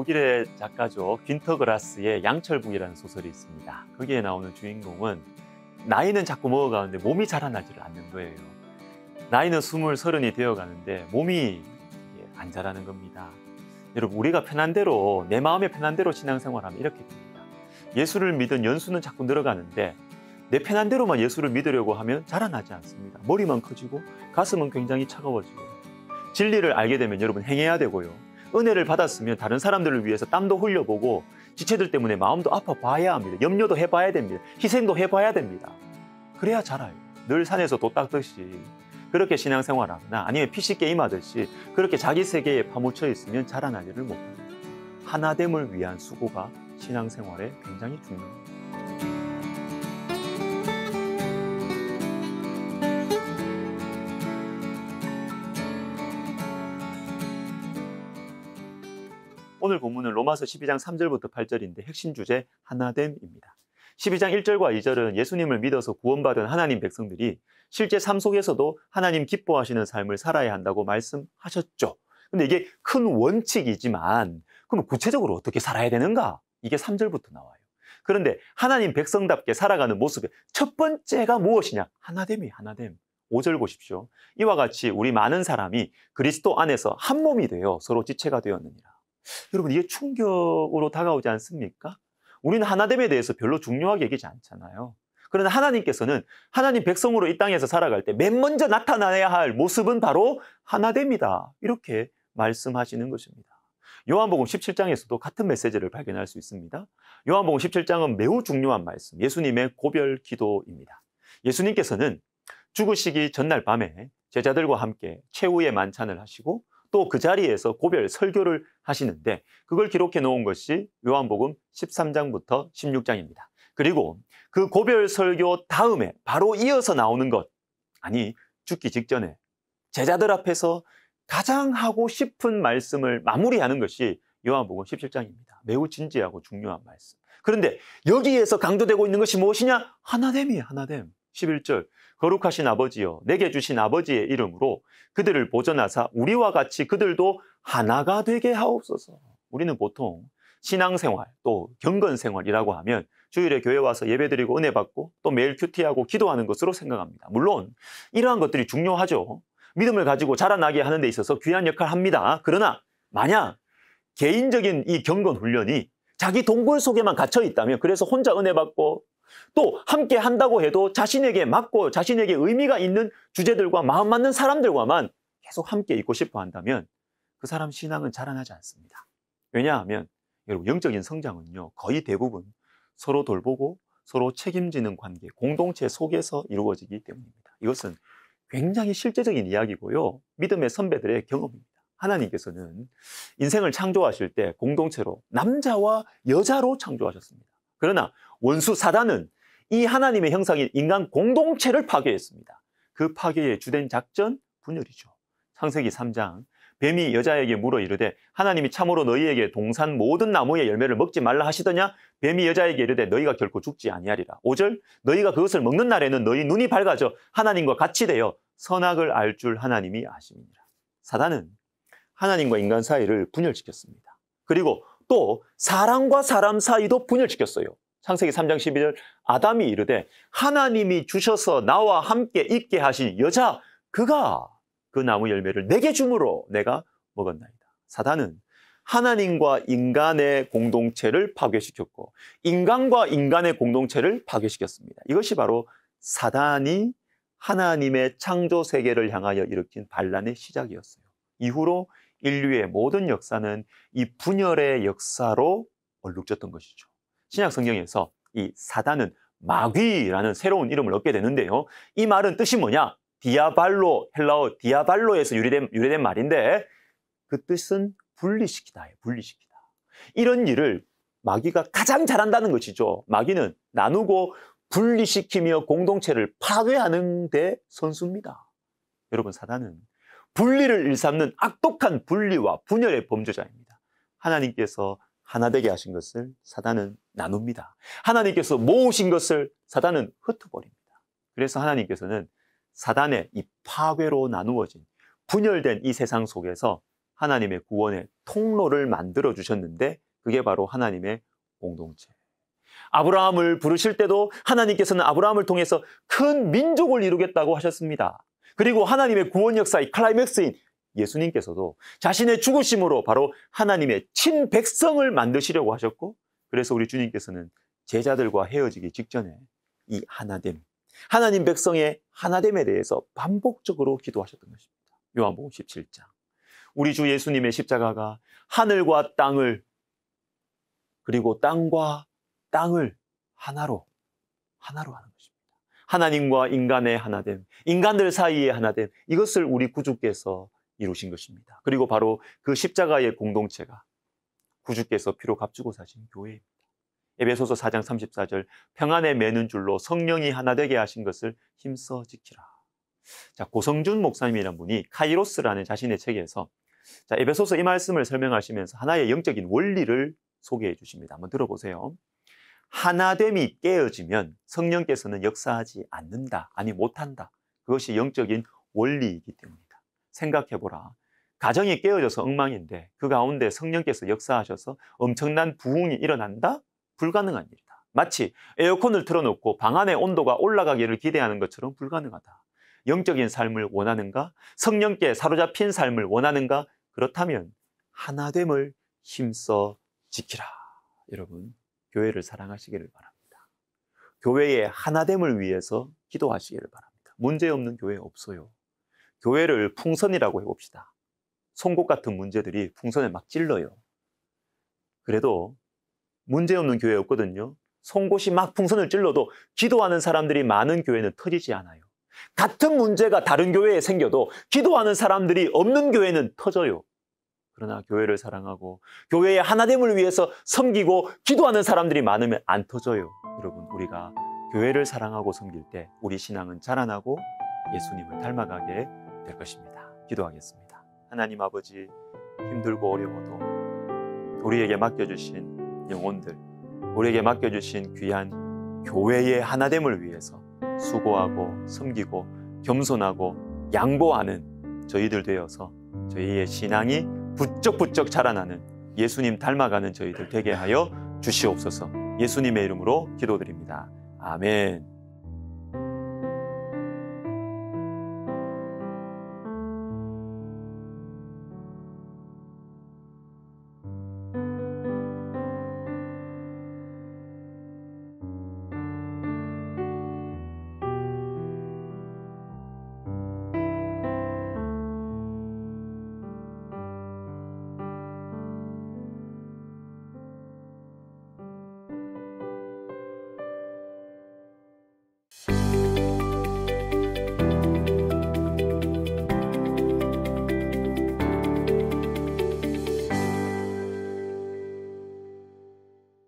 독일의 작가죠. 빈터그라스의 양철북이라는 소설이 있습니다. 거기에 나오는 주인공은 나이는 자꾸 먹어가는데 몸이 자라나지를 않는 거예요. 나이는 스물, 서른이 되어가는데 몸이 안 자라는 겁니다. 여러분 우리가 편한 대로 내 마음에 편한 대로 신앙생활하면 이렇게 됩니다. 예수를 믿은 연수는 자꾸 늘어가는데 내 편한 대로만 예수를 믿으려고 하면 자라나지 않습니다. 머리만 커지고 가슴은 굉장히 차가워지고 진리를 알게 되면 여러분 행해야 되고요. 은혜를 받았으면 다른 사람들을 위해서 땀도 흘려보고 지체들 때문에 마음도 아파봐야 합니다. 염려도 해봐야 됩니다. 희생도 해봐야 됩니다. 그래야 자라요. 늘 산에서 도 닦듯이 그렇게 신앙생활 하거나 아니면 PC게임 하듯이 그렇게 자기 세계에 파묻혀 있으면 자라나지를 못합니다. 하나됨을 위한 수고가 신앙생활에 굉장히 중요합니다. 오늘 본문은 로마서 12장 3절부터 8절인데 핵심 주제 하나됨입니다. 12장 1절과 2절은 예수님을 믿어서 구원받은 하나님 백성들이 실제 삶 속에서도 하나님 기뻐하시는 삶을 살아야 한다고 말씀하셨죠. 근데 이게 큰 원칙이지만 그럼 구체적으로 어떻게 살아야 되는가? 이게 3절부터 나와요. 그런데 하나님 백성답게 살아가는 모습의 첫 번째가 무엇이냐? 하나됨이 하나됨. 5절 보십시오. 이와 같이 우리 많은 사람이 그리스도 안에서 한 몸이 되어 서로 지체가 되었느니라. 여러분 이게 충격으로 다가오지 않습니까? 우리는 하나됨에 대해서 별로 중요하게 여기지 않잖아요. 그러나 하나님께서는 하나님 백성으로 이 땅에서 살아갈 때 맨 먼저 나타나야 할 모습은 바로 하나됨이다. 이렇게 말씀하시는 것입니다. 요한복음 17장에서도 같은 메시지를 발견할 수 있습니다. 요한복음 17장은 매우 중요한 말씀, 예수님의 고별 기도입니다. 예수님께서는 죽으시기 전날 밤에 제자들과 함께 최후의 만찬을 하시고 또 그 자리에서 고별 설교를 하시는데 그걸 기록해 놓은 것이 요한복음 13장부터 16장입니다. 그리고 그 고별 설교 다음에 바로 이어서 나오는 것 아니 죽기 직전에 제자들 앞에서 가장 하고 싶은 말씀을 마무리하는 것이 요한복음 17장입니다. 매우 진지하고 중요한 말씀. 그런데 여기에서 강조되고 있는 것이 무엇이냐? 하나됨이에요, 하나됨. 11절 거룩하신 아버지여 내게 주신 아버지의 이름으로 그들을 보존하사 우리와 같이 그들도 하나가 되게 하옵소서. 우리는 보통 신앙생활 또 경건생활이라고 하면 주일에 교회 와서 예배드리고 은혜 받고 또 매일 큐티하고 기도하는 것으로 생각합니다. 물론 이러한 것들이 중요하죠. 믿음을 가지고 자라나게 하는 데 있어서 귀한 역할을 합니다. 그러나 만약 개인적인 이 경건 훈련이 자기 동굴 속에만 갇혀 있다면 그래서 혼자 은혜 받고 또 함께 한다고 해도 자신에게 맞고 자신에게 의미가 있는 주제들과 마음 맞는 사람들과만 계속 함께 있고 싶어 한다면 그 사람 신앙은 자라나지 않습니다. 왜냐하면 여러분 영적인 성장은요 거의 대부분 서로 돌보고 서로 책임지는 관계, 공동체 속에서 이루어지기 때문입니다. 이것은 굉장히 실제적인 이야기고요. 믿음의 선배들의 경험입니다. 하나님께서는 인생을 창조하실 때 공동체로 남자와 여자로 창조하셨습니다. 그러나 원수 사단은 이 하나님의 형상인 인간 공동체를 파괴했습니다. 그 파괴의 주된 작전 분열이죠. 창세기 3장 뱀이 여자에게 물어 이르되 하나님이 참으로 너희에게 동산 모든 나무의 열매를 먹지 말라 하시더냐 뱀이 여자에게 이르되 너희가 결코 죽지 아니하리라 5절 너희가 그것을 먹는 날에는 너희 눈이 밝아져 하나님과 같이 되어 선악을 알 줄 하나님이 아심이니라 사단은 하나님과 인간 사이를 분열시켰습니다 그리고 또 사람과 사람 사이도 분열시켰어요. 창세기 3장 12절 아담이 이르되 하나님이 주셔서 나와 함께 있게 하신 여자 그가 그 나무 열매를 내게 주므로 내가 먹었나이다. 사단은 하나님과 인간의 공동체를 파괴시켰고 인간과 인간의 공동체를 파괴시켰습니다. 이것이 바로 사단이 하나님의 창조 세계를 향하여 일으킨 반란의 시작이었어요. 이후로 인류의 모든 역사는 이 분열의 역사로 얼룩졌던 것이죠. 신약 성경에서 이 사단은 마귀라는 새로운 이름을 얻게 되는데요. 이 말은 뜻이 뭐냐? 디아발로, 헬라어 디아발로에서 유래된, 유래된 말인데 그 뜻은 분리시키다, 분리시키다. 이런 일을 마귀가 가장 잘한다는 것이죠. 마귀는 나누고 분리시키며 공동체를 파괴하는 데 선수입니다. 여러분, 사단은 분리를 일삼는 악독한 분리와 분열의 범죄자입니다. 하나님께서 하나 되게 하신 것을 사단은 나눕니다. 하나님께서 모으신 것을 사단은 흩어버립니다. 그래서 하나님께서는 사단의 이 파괴로 나누어진 분열된 이 세상 속에서 하나님의 구원의 통로를 만들어 주셨는데 그게 바로 하나님의 공동체. 아브라함을 부르실 때도 하나님께서는 아브라함을 통해서 큰 민족을 이루겠다고 하셨습니다. 그리고 하나님의 구원 역사의 클라이맥스인 예수님께서도 자신의 죽으심으로 바로 하나님의 친백성을 만드시려고 하셨고 그래서 우리 주님께서는 제자들과 헤어지기 직전에 이 하나됨, 하나님 백성의 하나됨에 대해서 반복적으로 기도하셨던 것입니다. 요한복음 17장. 우리 주 예수님의 십자가가 하늘과 땅을 그리고 땅과 땅을 하나로 하나로 하는 것입니다. 하나님과 인간의 하나됨, 인간들 사이의 하나됨 이것을 우리 구주께서 이루신 것입니다. 그리고 바로 그 십자가의 공동체가 구주께서 피로 값주고 사신 교회입니다. 에베소서 4장 34절 평안에 매는 줄로 성령이 하나 되게 하신 것을 힘써 지키라. 자, 고성준 목사님이란 분이 카이로스라는 자신의 책에서 자, 에베소서 이 말씀을 설명하시면서 하나의 영적인 원리를 소개해 주십니다. 한번 들어보세요. 하나됨이 깨어지면 성령께서는 역사하지 않는다, 아니 못한다. 그것이 영적인 원리이기 때문이다. 생각해보라. 가정이 깨어져서 엉망인데 그 가운데 성령께서 역사하셔서 엄청난 부흥이 일어난다? 불가능한 일이다. 마치 에어컨을 틀어놓고 방 안의 온도가 올라가기를 기대하는 것처럼 불가능하다. 영적인 삶을 원하는가? 성령께 사로잡힌 삶을 원하는가? 그렇다면 하나됨을 힘써 지키라. 여러분, 교회를 사랑하시기를 바랍니다. 교회의 하나됨을 위해서 기도하시기를 바랍니다. 문제없는 교회 없어요. 교회를 풍선이라고 해봅시다. 송곳 같은 문제들이 풍선에 막 찔러요. 그래도 문제없는 교회 없거든요. 송곳이 막 풍선을 찔러도 기도하는 사람들이 많은 교회는 터지지 않아요. 같은 문제가 다른 교회에 생겨도 기도하는 사람들이 없는 교회는 터져요. 그러나 교회를 사랑하고 교회의 하나됨을 위해서 섬기고 기도하는 사람들이 많으면 안 터져요. 여러분, 우리가 교회를 사랑하고 섬길 때 우리 신앙은 자라나고 예수님을 닮아가게 될 것입니다. 기도하겠습니다. 하나님 아버지, 힘들고 어려워도 우리에게 맡겨주신 영혼들, 우리에게 맡겨주신 귀한 교회의 하나됨을 위해서 수고하고 섬기고 겸손하고 양보하는 저희들 되어서 저희의 신앙이 부쩍부쩍 자라나는 예수님 닮아가는 저희들 되게 하여 주시옵소서 예수님의 이름으로 기도드립니다. 아멘.